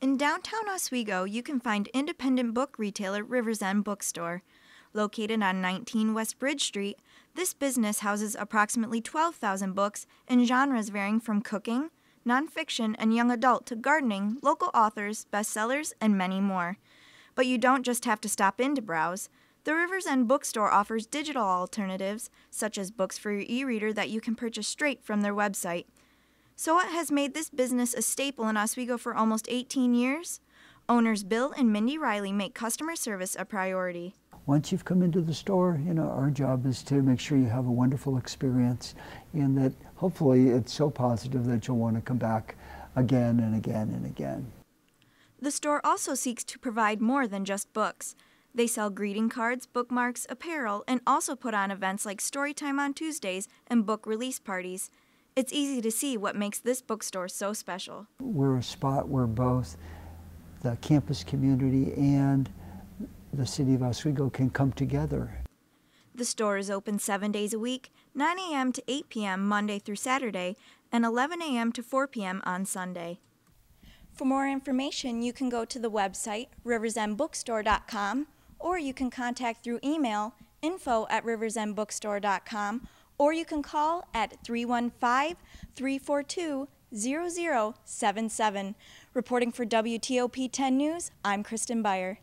In downtown Oswego, you can find independent book retailer Rivers End Bookstore. Located on 19 West Bridge Street, this business houses approximately 12,000 books in genres varying from cooking, nonfiction, and young adult to gardening, local authors, bestsellers, and many more. But you don't just have to stop in to browse. The Rivers End Bookstore offers digital alternatives, such as books for your e reader that you can purchase straight from their website. So, what has made this business a staple in Oswego for almost 18 years? Owners Bill and Mindy Riley make customer service a priority. Once you've come into the store, you know, our job is to make sure you have a wonderful experience and that hopefully it's so positive that you'll want to come back again and again and again. The store also seeks to provide more than just books. They sell greeting cards, bookmarks, apparel, and also put on events like Storytime on Tuesdays and book release parties. It's easy to see what makes this bookstore so special. We're a spot where both the campus community and the city of Oswego can come together. The store is open seven days a week, 9 a.m. to 8 p.m. Monday through Saturday, and 11 a.m. to 4 p.m. on Sunday. For more information, you can go to the website riversendbookstore.com or you can contact through email info at riversendbookstore.com or you can call at 315 342 0077. Reporting for WTOP 10 News, I'm Kristen Beyer.